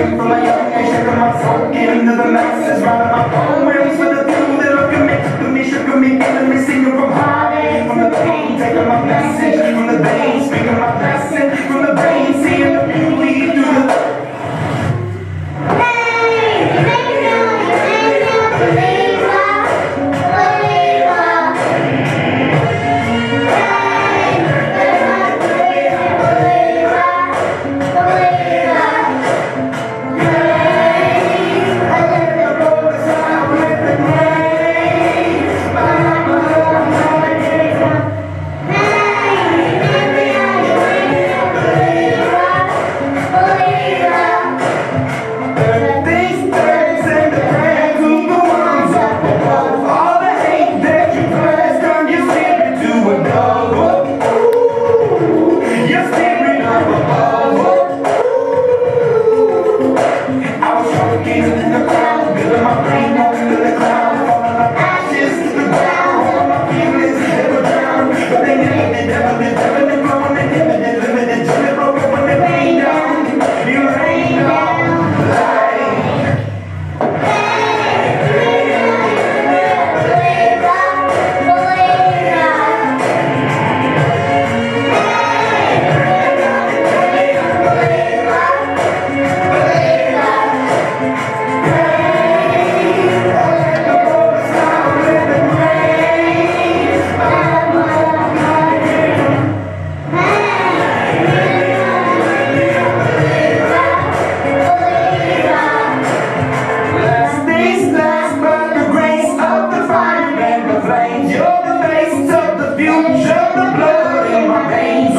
came from my young age, shook my soul into the masses, writing my poems with a tune that look at me, took me, shook me, killing me, singing from high. the blood in my veins.